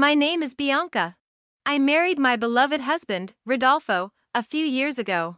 My name is Bianca. I married my beloved husband, Rodolfo, a few years ago.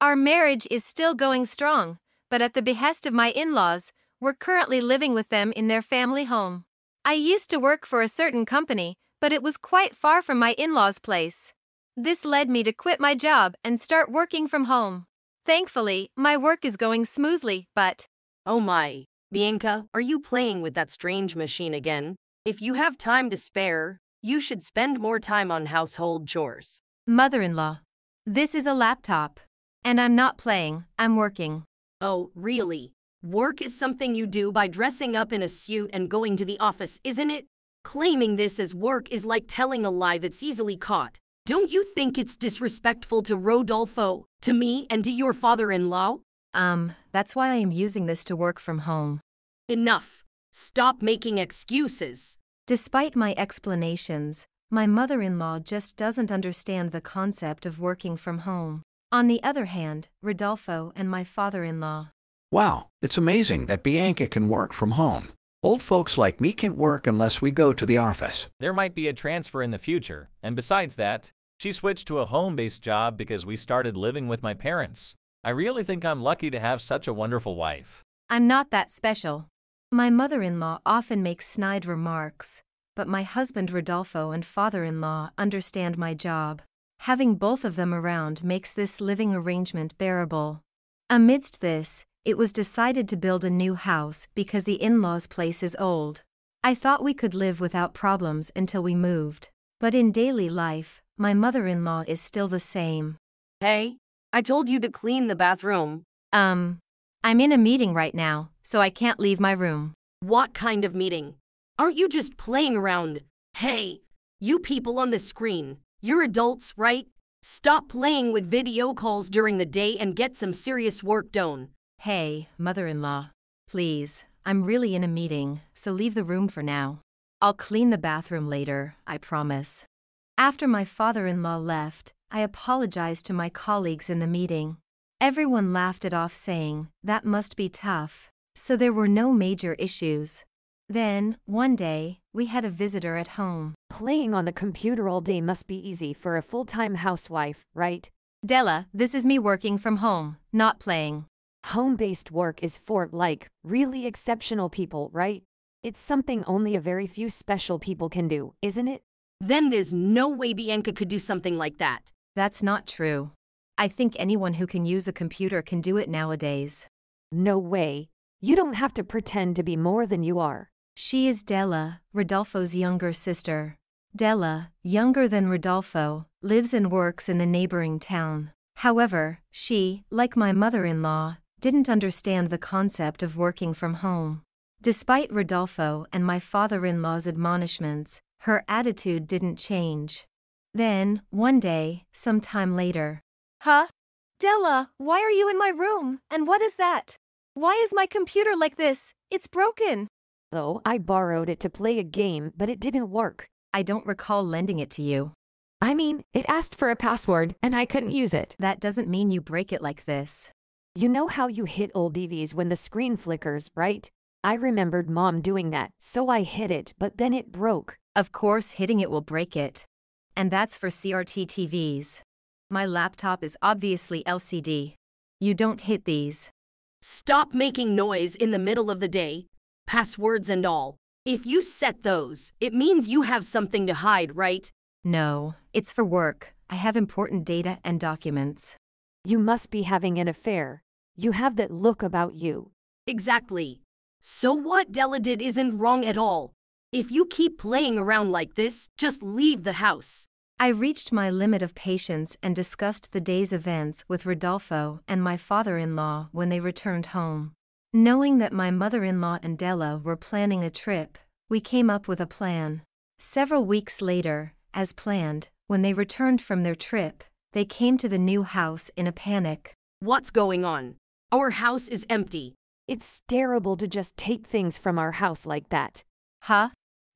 Our marriage is still going strong, but at the behest of my in laws, we're currently living with them in their family home. I used to work for a certain company, but it was quite far from my in law's place. This led me to quit my job and start working from home. Thankfully, my work is going smoothly, but. Oh my. Bianca, are you playing with that strange machine again? If you have time to spare, you should spend more time on household chores. Mother in law. This is a laptop. And I'm not playing, I'm working. Oh, really? Work is something you do by dressing up in a suit and going to the office, isn't it? Claiming this as work is like telling a lie that's easily caught. Don't you think it's disrespectful to Rodolfo, to me, and to your father in law? Um, that's why I am using this to work from home. Enough. Stop making excuses. Despite my explanations, my mother in law just doesn't understand the concept of working from home. On the other hand, Rodolfo and my father in law. Wow, it's amazing that Bianca can work from home. Old folks like me can't work unless we go to the office. There might be a transfer in the future, and besides that, she switched to a home based job because we started living with my parents. I really think I'm lucky to have such a wonderful wife. I'm not that special. My mother in law often makes snide remarks, but my husband Rodolfo and father in law understand my job. Having both of them around makes this living arrangement bearable. Amidst this, it was decided to build a new house because the in law's place is old. I thought we could live without problems until we moved. But in daily life, my mother in law is still the same. Hey, I told you to clean the bathroom. Um, I'm in a meeting right now, so I can't leave my room. What kind of meeting? Aren't you just playing around? Hey, you people on the screen, you're adults, right? Stop playing with video calls during the day and get some serious work done. Hey, mother in law. Please, I'm really in a meeting, so leave the room for now. I'll clean the bathroom later, I promise. After my father in law left, I apologized to my colleagues in the meeting. Everyone laughed it off, saying, That must be tough. So there were no major issues. Then, one day, we had a visitor at home. Playing on the computer all day must be easy for a full time housewife, right? Della, this is me working from home, not playing. Home based work is for, like, really exceptional people, right? It's something only a very few special people can do, isn't it? Then there's no way Bianca could do something like that. That's not true. I think anyone who can use a computer can do it nowadays. No way. You don't have to pretend to be more than you are. She is Della, Rodolfo's younger sister. Della, younger than Rodolfo, lives and works in the neighboring town. However, she, like my mother in law, didn't understand the concept of working from home. Despite Rodolfo and my father in law's admonishments, her attitude didn't change. Then, one day, some time later, Huh? Della, why are you in my room? And what is that? Why is my computer like this? It's broken. Oh, I borrowed it to play a game, but it didn't work. I don't recall lending it to you. I mean, it asked for a password, and I couldn't use it. That doesn't mean you break it like this. You know how you hit old TVs when the screen flickers, right? I remembered mom doing that, so I hit it, but then it broke. Of course, hitting it will break it. And that's for CRT TVs. My laptop is obviously LCD. You don't hit these. Stop making noise in the middle of the day, passwords and all. If you set those, it means you have something to hide, right? No, it's for work. I have important data and documents. You must be having an affair. You have that look about you. Exactly. So what Della did isn't wrong at all. If you keep playing around like this, just leave the house. I reached my limit of patience and discussed the day's events with Rodolfo and my father in law when they returned home. Knowing that my mother in law and Della were planning a trip, we came up with a plan. Several weeks later, as planned, when they returned from their trip, they came to the new house in a panic. What's going on? Our house is empty. It's terrible to just take things from our house like that. Huh?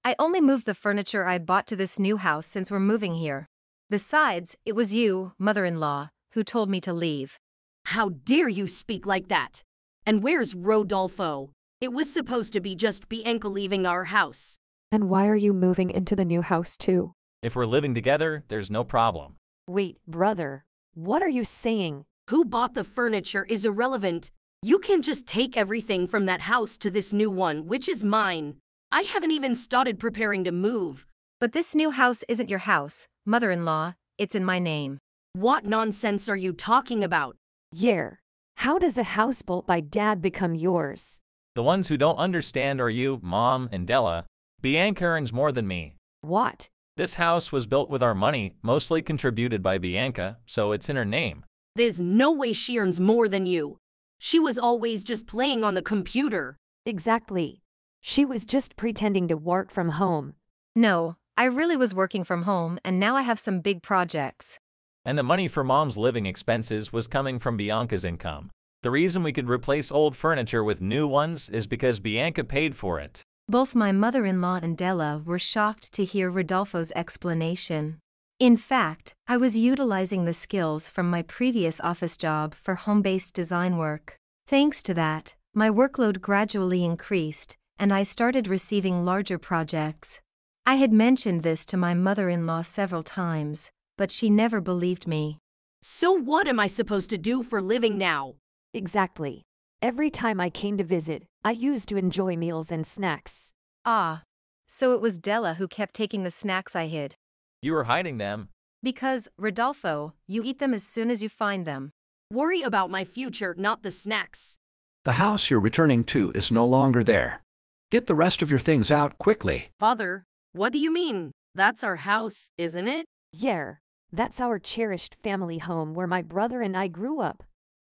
I only moved the furniture I bought to this new house since we're moving here. Besides, it was you, mother in law, who told me to leave. How dare you speak like that? And where's Rodolfo? It was supposed to be just Bianca leaving our house. And why are you moving into the new house too? If we're living together, there's no problem. Wait, brother, what are you saying? Who bought the furniture is irrelevant. You can just take everything from that house to this new one, which is mine. I haven't even started preparing to move. But this new house isn't your house, mother in law, it's in my name. What nonsense are you talking about? Yeah. How does a house built by dad become yours? The ones who don't understand are you, Mom, and Della. Bianca earns more than me. What? This house was built with our money, mostly contributed by Bianca, so it's in her name. There's no way she earns more than you. She was always just playing on the computer. Exactly. She was just pretending to work from home. No, I really was working from home and now I have some big projects. And the money for Mom's living expenses was coming from Bianca's income. The reason we could replace old furniture with new ones is because Bianca paid for it. Both my mother in law and Della were shocked to hear Rodolfo's explanation. In fact, I was utilizing the skills from my previous office job for home based design work. Thanks to that, my workload gradually increased, and I started receiving larger projects. I had mentioned this to my mother in law several times, but she never believed me. So what am I supposed to do for living now? Exactly. Every time I came to visit, I used to enjoy meals and snacks. Ah. So it was Della who kept taking the snacks I hid. You were hiding them. Because, Rodolfo, you eat them as soon as you find them. Worry about my future, not the snacks. The house you're returning to is no longer there. Get the rest of your things out quickly. Father, what do you mean? That's our house, isn't it? Yeah. That's our cherished family home where my brother and I grew up.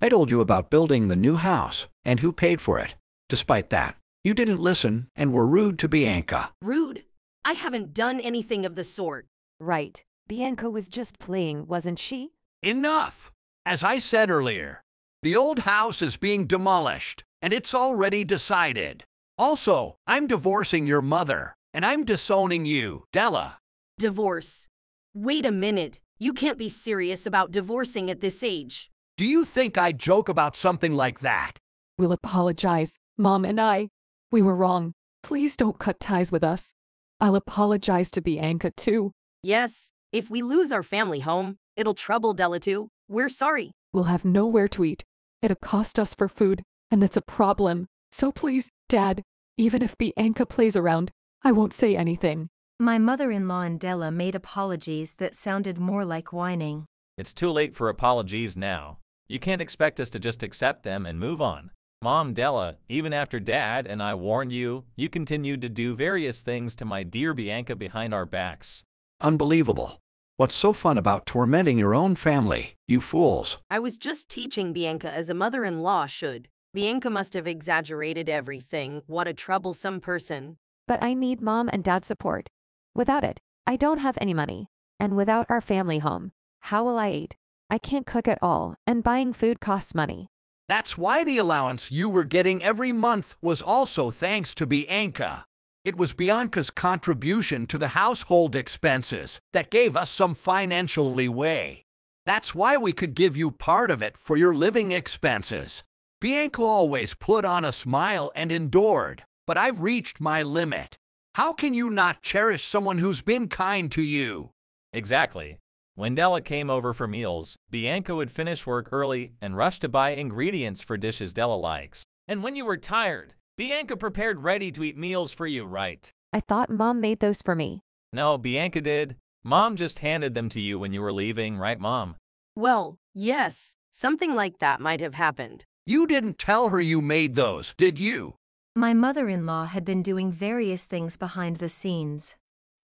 I told you about building the new house and who paid for it. Despite that, you didn't listen and were rude to Bianca. Rude. I haven't done anything of the sort. Right. Bianca was just playing, wasn't she? Enough! As I said earlier, the old house is being demolished, and it's already decided. Also, I'm divorcing your mother, and I'm disowning you, Della. Divorce. Wait a minute. You can't be serious about divorcing at this age. Do you think I'd joke about something like that? We'll apologize, Mom and I. We were wrong. Please don't cut ties with us. I'll apologize to Bianca too. Yes, if we lose our family home, it'll trouble Della too. We're sorry. We'll have nowhere to eat. It'll cost us for food, and that's a problem. So please, Dad, even if Bianca plays around, I won't say anything. My mother in law and Della made apologies that sounded more like whining. It's too late for apologies now. You can't expect us to just accept them and move on. Mom Della, even after Dad and I warned you, you continued to do various things to my dear Bianca behind our backs. Unbelievable. What's so fun about tormenting your own family, you fools? I was just teaching Bianca as a mother in law should. Bianca must have exaggerated everything. What a troublesome person. But I need mom and dad's support. Without it, I don't have any money. And without our family home, how will I eat? I can't cook at all, and buying food costs money. That's why the allowance you were getting every month was also thanks to Bianca. It was Bianca's contribution to the household expenses that gave us some financial leeway. That's why we could give you part of it for your living expenses. Bianca always put on a smile and endured, but I've reached my limit. How can you not cherish someone who's been kind to you? Exactly. When Della came over for meals, Bianca would finish work early and rush to buy ingredients for dishes Della likes. And when you were tired, Bianca prepared ready to eat meals for you, right? I thought mom made those for me. No, Bianca did. Mom just handed them to you when you were leaving, right, Mom? Well, yes, something like that might have happened. You didn't tell her you made those, did you? My mother in law had been doing various things behind the scenes.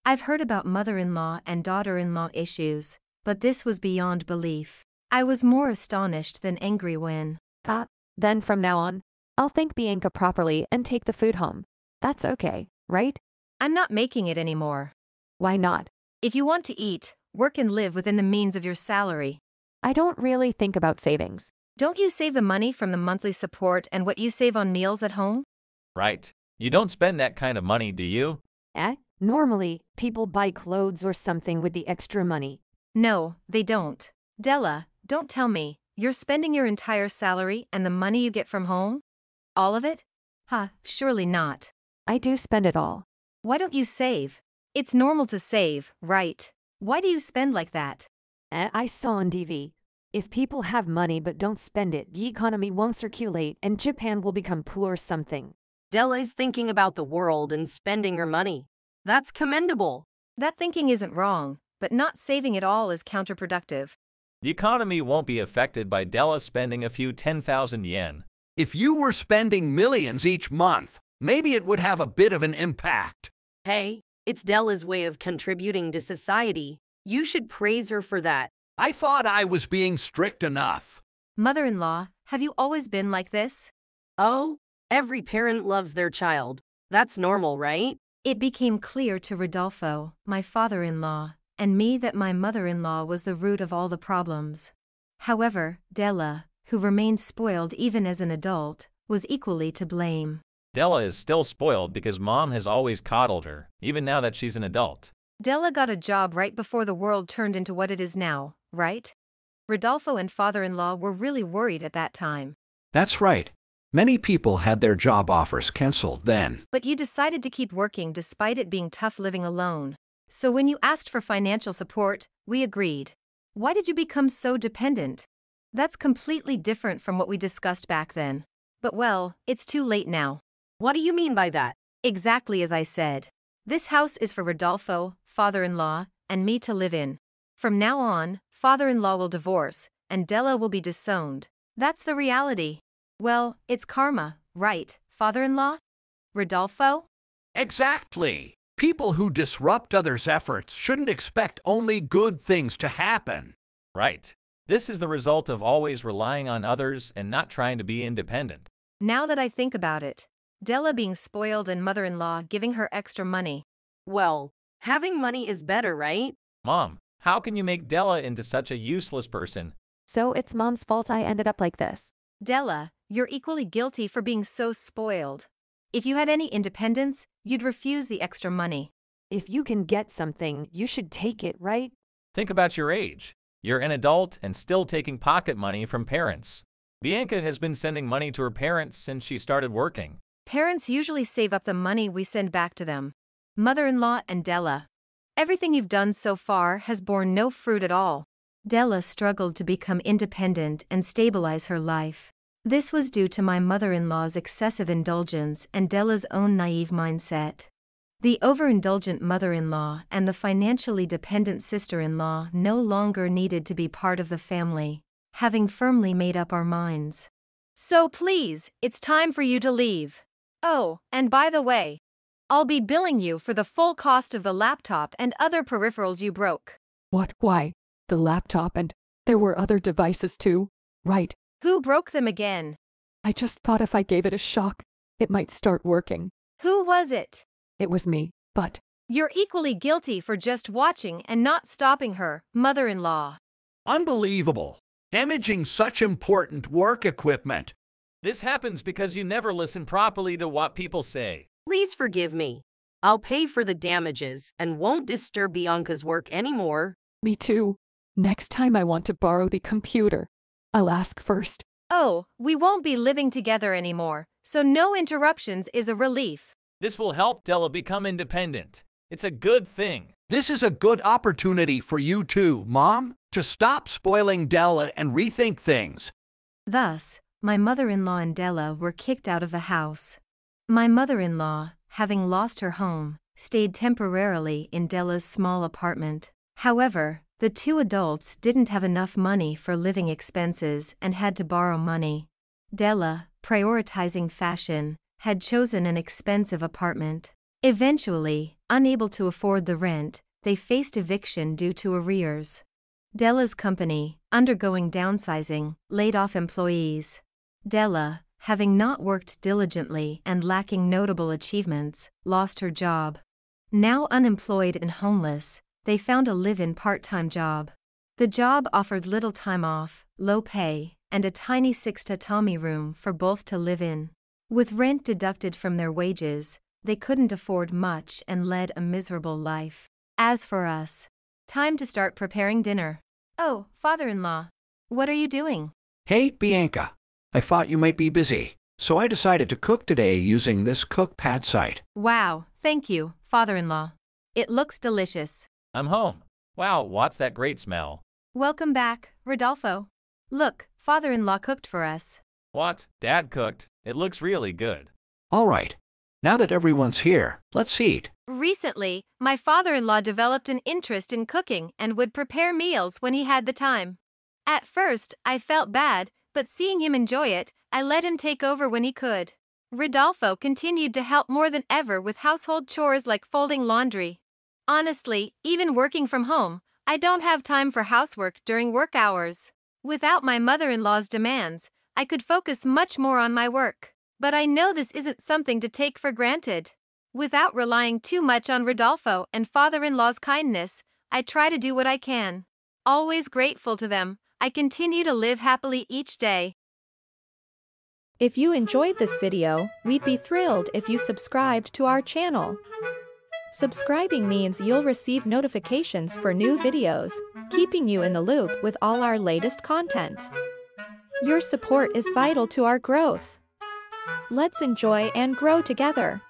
I've heard about mother in law and daughter in law issues, but this was beyond belief. I was more astonished than angry when. Ah, then from now on, I'll thank Bianca properly and take the food home. That's okay, right? I'm not making it anymore. Why not? If you want to eat, work and live within the means of your salary. I don't really think about savings. Don't you save the money from the monthly support and what you save on meals at home? Right. You don't spend that kind of money, do you? Eh? Normally, people buy clothes or something with the extra money. No, they don't. Della, don't tell me. You're spending your entire salary and the money you get from home? All of it? Huh, surely not. I do spend it all. Why don't you save? It's normal to save, right? Why do you spend like that? Eh, I saw on TV. If people have money but don't spend it, the economy won't circulate and Japan will become poor or something. Della is thinking about the world and spending her money. That's commendable. That thinking isn't wrong, but not saving it all is counterproductive. The economy won't be affected by Della spending a few 10,000 yen. If you were spending millions each month, maybe it would have a bit of an impact. Hey, it's Della's way of contributing to society. You should praise her for that. I thought I was being strict enough. Mother in law, have you always been like this? Oh, every parent loves their child. That's normal, right? It became clear to Rodolfo, my father in law, and me that my mother in law was the root of all the problems. However, Della, who remained spoiled even as an adult, was equally to blame. Della is still spoiled because mom has always coddled her, even now that she's an adult. Della got a job right before the world turned into what it is now, right? Rodolfo and father in law were really worried at that time. That's right. Many people had their job offers canceled then. But you decided to keep working despite it being tough living alone. So when you asked for financial support, we agreed. Why did you become so dependent? That's completely different from what we discussed back then. But well, it's too late now. What do you mean by that? Exactly as I said. This house is for Rodolfo, father in law, and me to live in. From now on, father in law will divorce, and Della will be disowned. That's the reality. Well, it's karma, right, father in law? Rodolfo? Exactly. People who disrupt others' efforts shouldn't expect only good things to happen. Right. This is the result of always relying on others and not trying to be independent. Now that I think about it, Della being spoiled and mother in law giving her extra money. Well, having money is better, right? Mom, how can you make Della into such a useless person? So it's mom's fault I ended up like this. Della, you're equally guilty for being so spoiled. If you had any independence, you'd refuse the extra money. If you can get something, you should take it, right? Think about your age. You're an adult and still taking pocket money from parents. Bianca has been sending money to her parents since she started working. Parents usually save up the money we send back to them. Mother in law and Della. Everything you've done so far has borne no fruit at all. Della struggled to become independent and stabilize her life. This was due to my mother in law's excessive indulgence and Della's own naive mindset. The overindulgent mother in law and the financially dependent sister in law no longer needed to be part of the family, having firmly made up our minds. So please, it's time for you to leave. Oh, and by the way, I'll be billing you for the full cost of the laptop and other peripherals you broke. What? Why? The laptop and there were other devices too. Right. Who broke them again? I just thought if I gave it a shock, it might start working. Who was it? It was me, but You're equally guilty for just watching and not stopping her, mother in law. Unbelievable. Damaging such important work equipment. This happens because you never listen properly to what people say. Please forgive me. I'll pay for the damages and won't disturb Bianca's work anymore. me too. Next time I want to borrow the computer, I'll ask first. Oh, we won't be living together anymore, so no interruptions is a relief. This will help Della become independent. It's a good thing. This is a good opportunity for you too, Mom, to stop spoiling Della and rethink things. Thus, my mother in law and Della were kicked out of the house. My mother in law, having lost her home, stayed temporarily in Della's small apartment. However, the two adults didn't have enough money for living expenses and had to borrow money. Della, prioritizing fashion, had chosen an expensive apartment. Eventually, unable to afford the rent, they faced eviction due to arrears. Della's company, undergoing downsizing, laid off employees. Della, having not worked diligently and lacking notable achievements, lost her job. Now unemployed and homeless, they found a live in part time job. The job offered little time off, low pay, and a tiny six tatami room for both to live in. With rent deducted from their wages, they couldn't afford much and led a miserable life. As for us, time to start preparing dinner. Oh, father in law, what are you doing? Hey, Bianca. I thought you might be busy, so I decided to cook today using this cookpad site. Wow, Thank you, father in law. It looks delicious. I'm home. Wow, what's that great smell? Welcome back, Rodolfo. Look, father in law cooked for us. What? Dad cooked. It looks really good. All right. Now that everyone's here, let's eat. Recently, my father in law developed an interest in cooking and would prepare meals when he had the time. At first, I felt bad, but seeing him enjoy it, I let him take over when he could. Rodolfo continued to help more than ever with household chores like folding laundry. Honestly, even working from home, I don't have time for housework during work hours. Without my mother in law's demands, I could focus much more on my work. But I know this isn't something to take for granted. Without relying too much on Rodolfo and father in law's kindness, I try to do what I can. Always grateful to them, I continue to live happily each day. If you enjoyed this video, we'd be thrilled if you subscribed to our channel. Subscribing means you'll receive notifications for new videos, keeping you in the loop with all our latest content. Your support is vital to our growth. Let's enjoy and grow together.